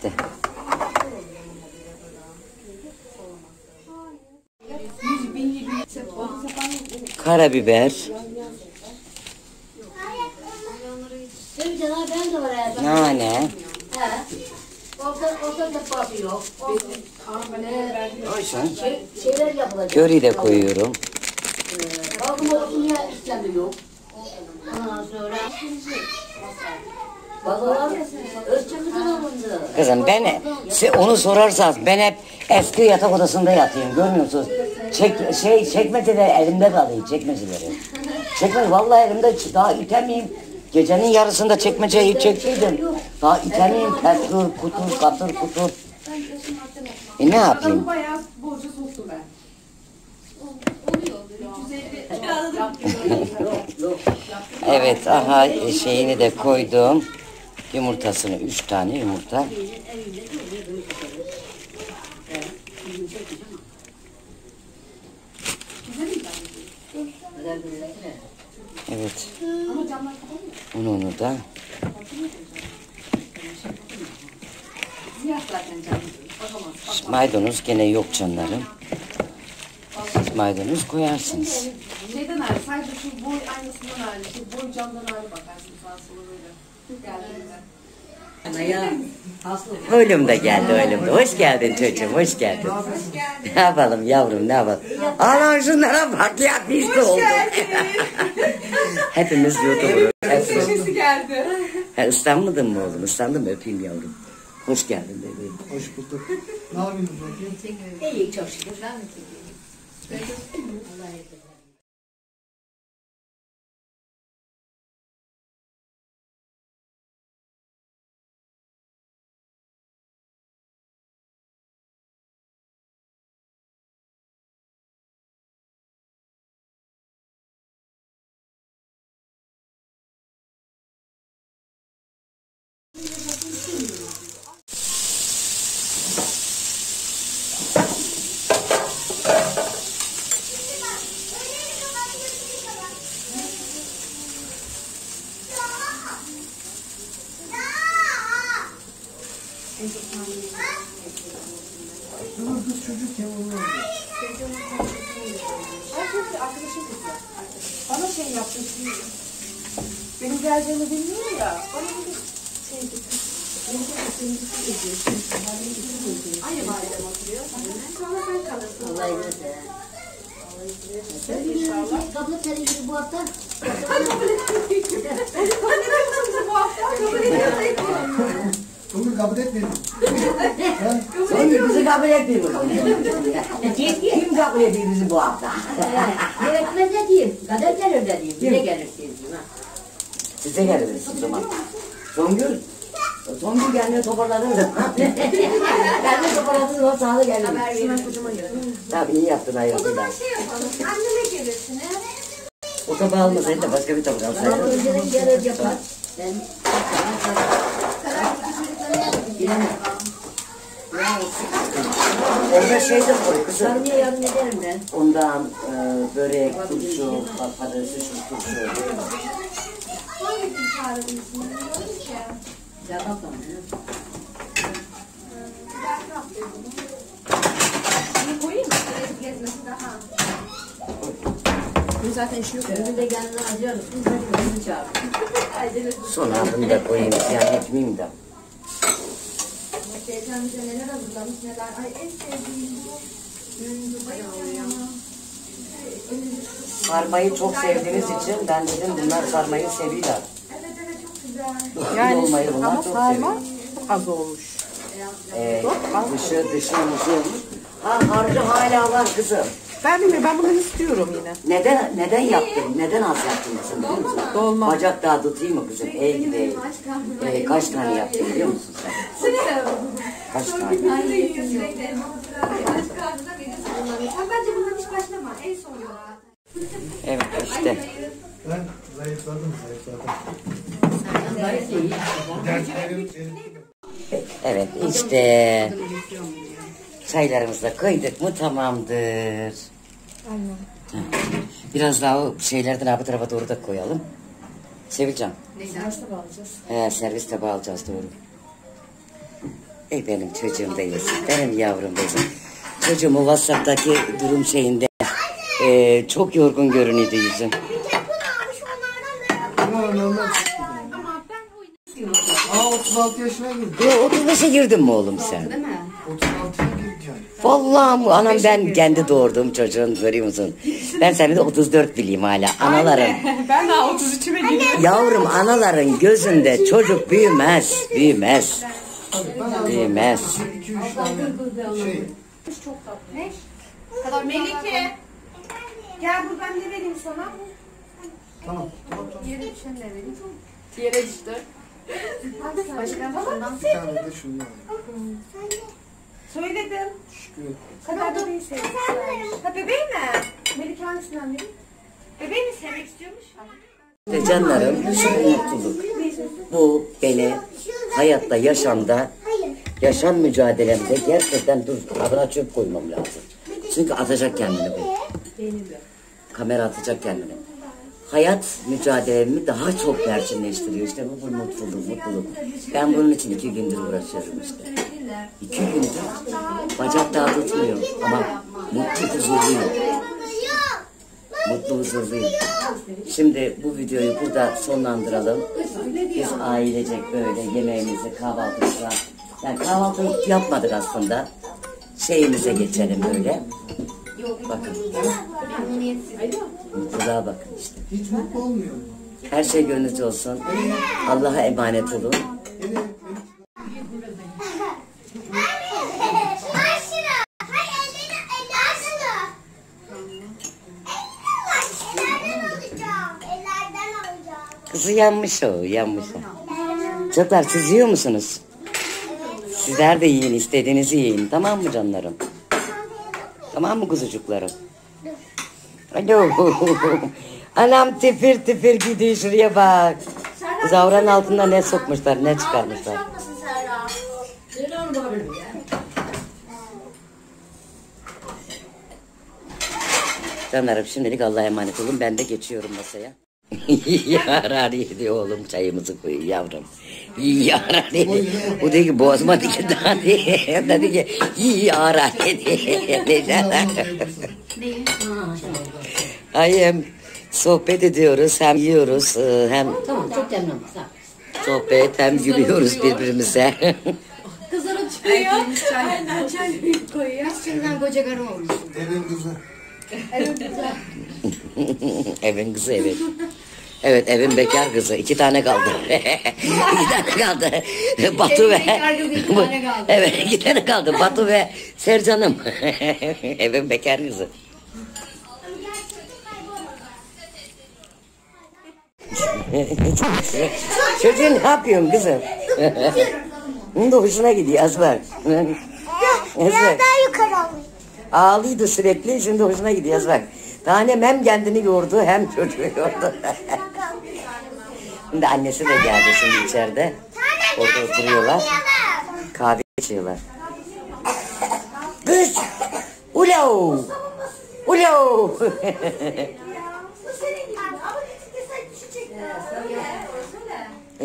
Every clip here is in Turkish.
işte. Karabiber, nane. Köri de koyuyorum. İstemiyor. Ondan sonra Alındı. Kızım ben se- onu sorarsanız ben hep eski yatak odasında yatıyorum görmüyor musunuz? Çek, şey çekmeceler elimde kalıyor çekmeceleri. Çekmece vallahi elimde ç- daha itemeyeyim. Gecenin yarısında çekmeceyi çektiydim. Daha itemeyeyim petür kutur katır kutur. E ne yapayım? Bayağı borca soktum ben. Evet aha şeyini de koydum. Yumurtasını üç tane yumurta. Evet. Onu onu da. Maydanoz gene yok canlarım. Siz maydanoz koyarsınız. Şeyden ayrı, sadece şu boy aynasından ayrı, şu boy camdan ayrı bakarsın Oğlum da geldi oğlum da. Hoş geldin çocuğum hoş geldin. Ne yapalım yavrum ne yapalım. Alan şunlara bak ya biz de olduk. Hepimiz YouTuber'ız. Hepimiz. Geldi. Ha, ıslanmadın mı oğlum? Islandın mı? Öpeyim yavrum. Hoş geldin bebeğim. Hoş bulduk. Ne yapıyorsunuz bakayım? İyi çok şükür. Ben mi Dur kız çocuk ya onu Herkes arkadaşım kızı. Bana şey yaptı şimdi. Benim geleceğimi bilmiyor ya. Bana dedi şey dedi. Aynı mahallede mi oturuyor? Sonra sen kalırsın. Vallahi öyle. Kablo senin gibi bu hafta. Bu hafta kabul ediyorsak. Bugün kabul etmedim. Sen bizi kabul etmiyor Kim kabul ediyor bizi bu hafta? Yönetmen de diyeyim. Kader gelir de diyeyim. Bize gelirsiniz. Size geliriz o zaman. Songül. Songül gelmiyor toparladın da. Gelmiyor toparladın o sağda gelmiyor. Haber verin kocama. Tabii iyi yaptın hayatında. Şey yapalım. Anneme gelirsiniz. O tabağı almasaydın da başka bir tabak Ama alsaydın. önceden gelir yapar. Ben bilemem. Orada şey de koy kızım. Sarıya yardım ederim ben. Ondan e, börek, turşu, patatesi, şu turşu. Hangi gün çağırabilirsiniz? Bunu zaten işi yok. Öbür de kendini acıyoruz. Biz de bizi çağırıyoruz. Son da koyayım. Yani etmeyeyim de. Teyzem bize neler hazırlamış neler. Ay en sevdiğim bu. Bayılıyorum. Sarmayı çok sevdiğiniz için ben dedim bunlar sarmayı seviyorlar. Evet evet çok. Yani, bunlar çok az olmuş. Ee, dışı dışı mışı olmuş. Ha harcı hala var kızım. Ben bilmiyorum ben bunu istiyorum yine. Neden neden yaptın? Neden az yaptın kızım biliyor musun? Dolma. Bacak daha tutayım mı kızım? Ey gidi ey. Ee, kaç tane yaptın biliyor musun sen? Kaç tane? Evet işte. Ben zayıfladım zayıfladım. Gayet iyi. Derslerim benim. Evet işte. Çaylarımızı da koyduk mu tamamdır. Aynen. Biraz daha o şeylerden abi tarafa doğru da koyalım. Sevilcan. Neyse. Nasıl bağlayacağız? He servis tabağı alacağız doğru. Ey benim çocuğum da yesin. Benim yavrum benim. Çocuğumu WhatsApp'taki durum şeyinde eee, çok yorgun görünüyordu yüzü. Ama onlar Aa 36 yaşına girdi. Ya 35'e girdin mi oğlum sen? 36'ya gireceğim. Vallahi mı? anam ben kendi doğurduğum çocuğun görüyor musun? Ben seni de 34 bileyim hala. Anaların. Ben daha 33'üme giriyorum. Yavrum anaların gözünde çocuk büyümez. Büyümez. Büyümez. 2 3 tane şey. Melike. Gel ben ne vereyim sana? Tamam. Tamam tamam. Yere düşen ne vereyim? Yere düştü. Başka falan. Bir tane de şundan. Söyledim. Şükür. Kadar bebeği sevmek Ha bebeği mi? Melike hangisinden vereyim? Bebeği mi sevmek istiyormuş? Canlarım şu mutluluk. Bu beni hayatta, yaşamda, yaşam mücadelemde gerçekten dur adına çöp koymam lazım. Çünkü atacak kendini bu. Kamera atacak kendini. Hayat mücadelemi daha çok gerçinleştiriyor. İşte bu, bu mutluluk, mutluluk. Ben bunun için iki gündür uğraşıyorum işte. İki gündür bacak daha ama mutlu huzurluyum. Mutlu huzurluyum. Şimdi bu videoyu burada sonlandıralım. Biz ailecek böyle yemeğimizi, kahvaltımızı, yani kahvaltı yapmadık aslında. Şeyimize geçelim böyle. Bakın. Mutluluğa bakın işte. Hiç mutlu olmuyor mu? Her şey gönlünüzce olsun. Allah'a emanet olun. Evet. Kızı yanmış o, yanmış o. Çocuklar siz yiyor musunuz? Sizler de yiyin, istediğinizi yiyin. Tamam mı canlarım? Tamam mı kuzucuklarım? Alo. Anam tifir tifir gidiyor şuraya bak. Zavranın altında ne sokmuşlar, ne çıkarmışlar. Canlarım şimdilik Allah'a emanet olun. Ben de geçiyorum masaya. Yarar yedi oğlum çayımızı koy yavrum. Yarar yedi. O dedi ki boğazıma dedi ki daha dedi. Dedi ki yarar yedi. Ay hem sohbet ediyoruz hem yiyoruz e, hem Tamam çok ol. sohbet hem gülüyoruz birbirimize. Kızlara çıkıyor. Aynen çay koyuyor. Üstünden koca karı olmuş. Evin kızı. evin kızı evet. Evet evin bekar kızı. iki tane kaldı. iki tane kaldı. Batu ve... bekar kızı iki tane kaldı. Evet iki tane kaldı. Batu ve Sercan'ım. evin bekar kızı. Çocuğun ne yapıyorsun kızım? Bunun da hoşuna gidiyor Azbar. Biraz daha yukarı alayım. Ağlıydı sürekli şimdi hoşuna gidiyor bak. Tanem hem kendini yordu hem çocuğu yordu. şimdi annesi de geldi şimdi içeride. Orada oturuyorlar. Kahve içiyorlar. Kız! Ulo! Ulo!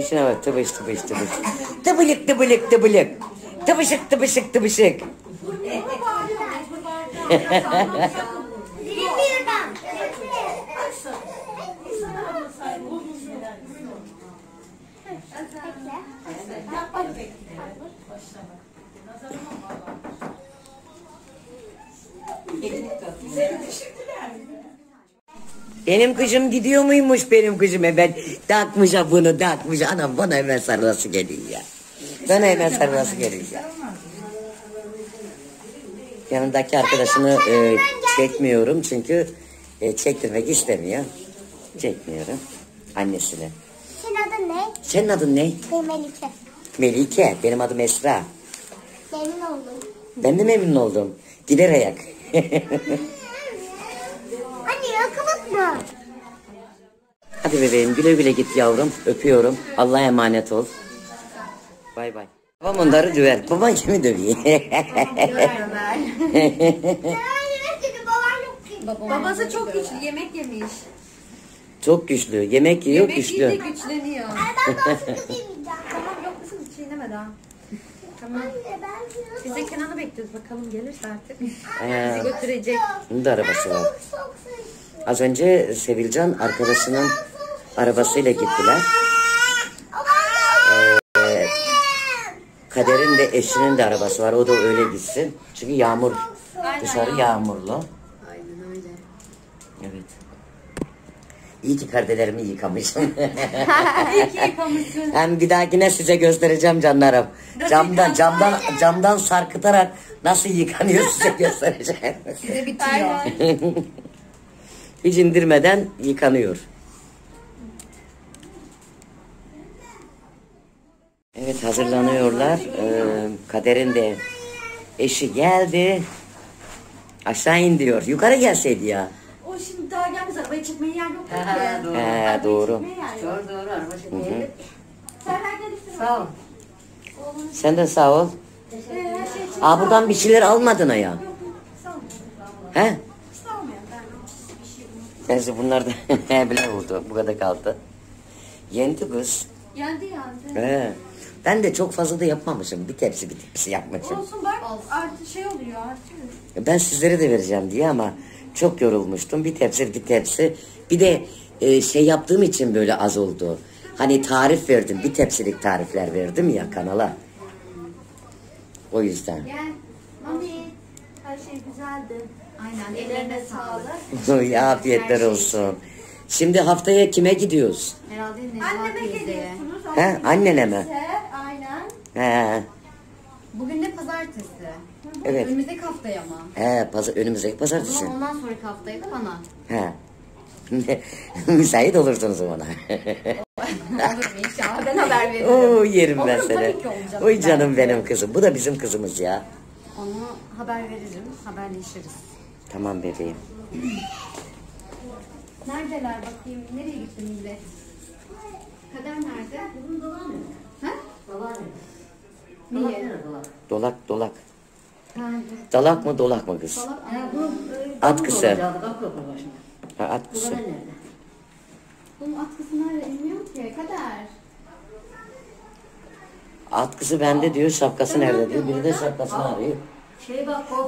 Şuna bak tıbış tıbış tıbış. Tıbılık tıbılık tıbılık. Tıbışık tıbışık tıbışık. Bilmiyorum. Benim kızım gidiyor muymuş benim kızım hemen takmış ha bunu takmış anam bana hemen sarılası geliyor ya. Bana hemen sarılası geliyor ya. Yanındaki arkadaşını e, çekmiyorum çünkü e, çektirmek istemiyor. Çekmiyorum. Annesini. Senin adın ne? Senin adın ne? Benim Melike. Melike. Benim adım Esra. Memnun oldum. Ben de memnun oldum. Gider ayak. Anne yakılık mı? Hadi bebeğim güle güle git yavrum. Öpüyorum. Allah'a emanet ol. Bay bay. Babam onları döver. Baban kimi dövüyor? Ben yemek dedi babam yok ki. Babası çok güçlü yemek yemiş. Çok güçlü. Yemek yiyor Yemek güçlü. yiyince güçleniyor. Ben demeyeceğim. Tamam yok kızım çiğneme daha. Tamam. Şunu Biz de Kenan'ı bekliyoruz. Bakalım gelirse artık. Ee, Bizi götürecek. bunun da arabası var. Az önce Sevilcan arkadaşının arabasıyla gittiler. Ee, Kader'in de eşinin de arabası var. O da öyle gitsin. Çünkü yağmur. Dışarı yağmurlu. Aynen öyle. Evet. İyi ki perdelerimi yıkamışım. İyi ki yıkamışsın. Hem bir dahakine size göstereceğim canlarım. Camdan camdan camdan sarkıtarak nasıl yıkanıyor size göstereceğim. Size bitiyor. Hiç indirmeden yıkanıyor. Evet hazırlanıyorlar. Ee, Kader'in de eşi geldi. Aşağı in diyor. Yukarı gelseydi ya. O şimdi daha gelmez. Arabayı çekmeye yer yok. doğru. He, doğru. Doğru doğru. Araba çekmeye Server gelirsin. Sağ ol. Sen de sağ ol. Aa buradan bir şeyler almadın ha ya. He? Neyse bunlar da bile oldu. Bu kadar kaldı. Yendi kız. Yendi yendi. He. Ben de çok fazla da yapmamışım. Bir tepsi bir tepsi yapmışım. Olsun bak artı şey oluyor artıyor. Ben sizlere de vereceğim diye ama çok yorulmuştum. Bir tepsi bir tepsi. Bir de e, şey yaptığım için böyle az oldu. Hani tarif verdim. Bir tepsilik tarifler verdim ya kanala. O yüzden. Gel. Mami. Her şey güzeldi. Aynen. Ellerine sağlık. Ya Afiyetler olsun. Şimdi haftaya kime gidiyoruz? Herhalde Anneme geliyorsunuz. He, annene mi? Aynen. He. Bugün de pazartesi. Evet. Önümüzdeki haftaya mı? He, pazar, önümüzdeki pazartesi. Ama ondan sonraki haftaya da bana. He. Müsait olursunuz ona. Olur inşallah ben haber veririm. Oo yerim ben Olur, seni. Oy canım benim kızım. Bu da bizim kızımız ya. Onu haber veririm. Haberleşiriz. Tamam bebeğim. Neredeler bakayım? Nereye gitti millet? Kader nerede? Bunun dolar ne? Ha? Dolar ne? Niye? Dolak dolak. Ha. Dalak mı dolak mı kız? Dolap At kızı. Ha, at kızı. Bunun atkısı nerede bilmiyorum ki. Kader. At kızı bende diyor şapkası nerede diyor. Biri de şapkasını arıyor.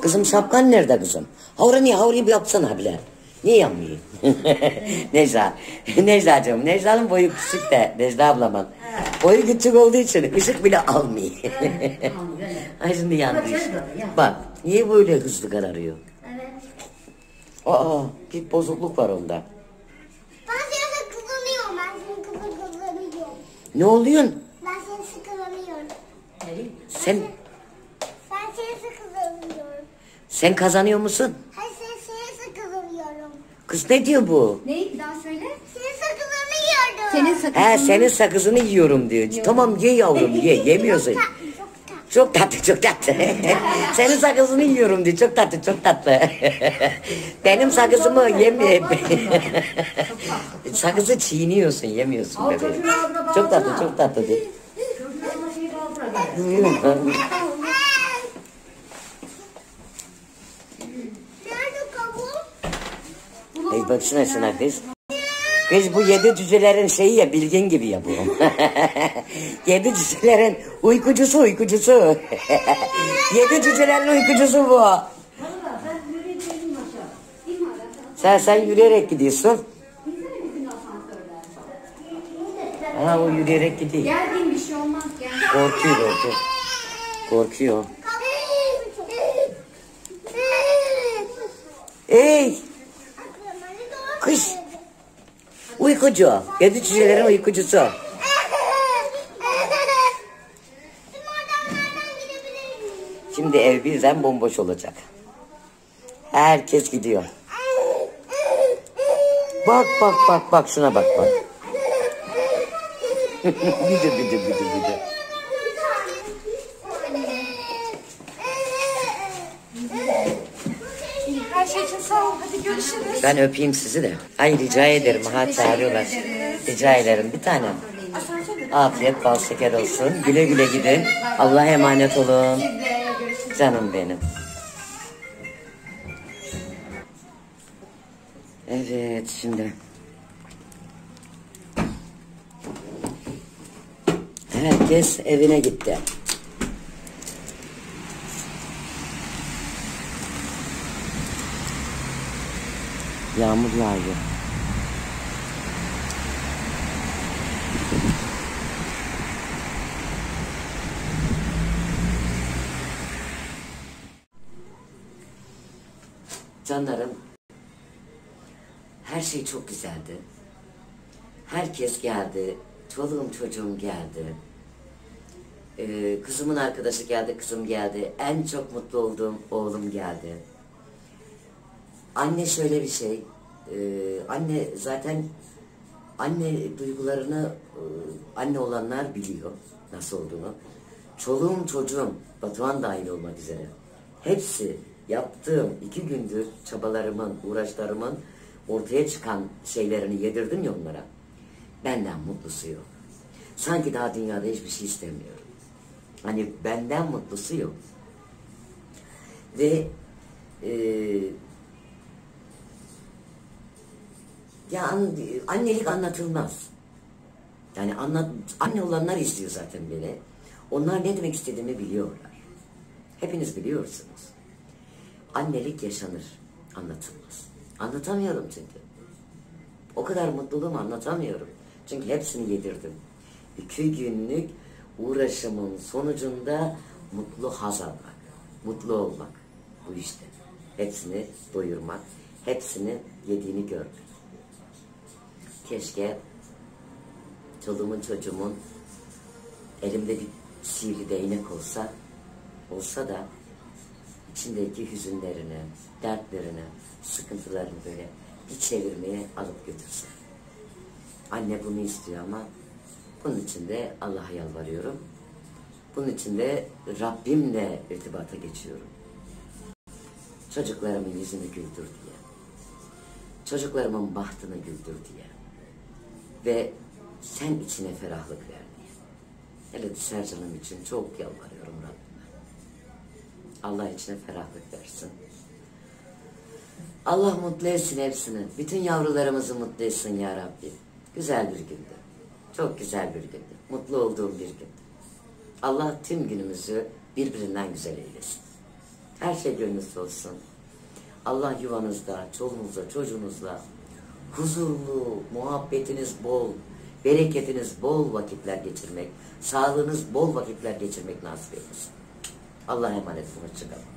Kızım şapkan nerede kızım? Havranı havranı bir yapsana bile. Niye yapmıyor? Necla. Necla'cığım. Necla'nın boyu küçük de. Necla ablamın. Boyu küçük olduğu için ışık bile almıyor. Ay şimdi yandı. Bak niye böyle hızlı kararıyor? Evet. Aa bir bozukluk var onda. Ben seni kızılıyorum. Ben seni kızı kızılıyorum. Ne oluyorsun? Ben seni sıkılamıyorum. Sen Ben seni sıkılamıyorum. sen kazanıyor musun? Hayır seni seni sıkılamıyorum. Kız ne diyor bu? Neyi bir daha söyle? Seni sıkılamıyorum. Senin sakızın. He senin sakızını yiyorum diyor. Tamam ye yavrum ye yemiyorsun. Çok tatlı, çok tatlı. Senin sakızını yiyorum diyor. Çok tatlı çok tatlı. Benim sakızımı yeme. Sakızı çiğniyorsun yemiyorsun bebeğim. Çok tatlı çok tatlı diyor. Nerede Ey baksana şuna kız. Kız bu yedi cücelerin şeyi ya bilgin gibi ya bu. yedi cücelerin uykucusu uykucusu. yedi cücelerin uykucusu bu. Sen sen yürüyerek gidiyorsun. Ha o yürüyerek gidiyor. Geldiğin bir şey olmaz gel. Korkuyor korkuyor. Korkuyor. Ey kız. Uykucu. Yedi cücelerin uykucusu. Şimdi ev birden bomboş olacak. Herkes gidiyor. Bak bak bak bak şuna bak bak. Güdü güdü güdü güdü. Her şey sağ ol. Hadi görüşürüz. Ben öpeyim sizi de. Ay rica ederim. Ha çağırıyorlar. Rica ederim bir tane. Afiyet bal şeker olsun. Güle güle gidin. Allah'a emanet olun. Canım benim. Evet şimdi. Herkes evine gitti. Yağmur yağıyor. Canlarım, her şey çok güzeldi. Herkes geldi, çoluğum çocuğum geldi. Ee, kızımın arkadaşı geldi, kızım geldi. En çok mutlu olduğum oğlum geldi. Anne şöyle bir şey, e, anne zaten anne duygularını e, anne olanlar biliyor nasıl olduğunu. Çoluğum çocuğum, Batuhan dahil olmak üzere. Hepsi yaptığım iki gündür çabalarımın, uğraşlarımın ortaya çıkan şeylerini yedirdim ya onlara. Benden mutlusu yok. Sanki daha dünyada hiçbir şey istemiyorum. Hani benden mutlusu yok. Ve e, ya an- annelik anlatılmaz. Yani anlat, anne olanlar izliyor zaten beni. Onlar ne demek istediğimi biliyorlar. Hepiniz biliyorsunuz. Annelik yaşanır, anlatılmaz. Anlatamıyorum çünkü. O kadar mutluluğumu anlatamıyorum. Çünkü hepsini yedirdim. İki günlük uğraşımın sonucunda mutlu haz almak, mutlu olmak bu işte. Hepsini doyurmak, hepsini yediğini görmek. Keşke çoluğumun çocuğumun elimde bir sihirli değnek olsa, olsa da içindeki hüzünlerini, dertlerini, sıkıntılarını böyle bir çevirmeye alıp götürse. Anne bunu istiyor ama bunun için de Allah'a yalvarıyorum. Bunun için de Rabbimle irtibata geçiyorum. Çocuklarımın yüzünü güldür diye. Çocuklarımın bahtını güldür diye. Ve sen içine ferahlık ver diye. Hele de Sercan'ım için çok yalvarıyorum Rabbime. Allah içine ferahlık versin. Allah mutlu etsin hepsini. Bütün yavrularımızı mutlu etsin ya Rabbi. Güzel bir gündü. Çok güzel bir gündü. Mutlu olduğum bir gündü. Allah tüm günümüzü birbirinden güzel eylesin. Her şey gönlünüzde olsun. Allah yuvanızda, çoluğunuzla, çocuğunuzla huzurlu, muhabbetiniz bol, bereketiniz bol vakitler geçirmek, sağlığınız bol vakitler geçirmek nasip eylesin. Allah'a emanet olun. Hoşçakalın.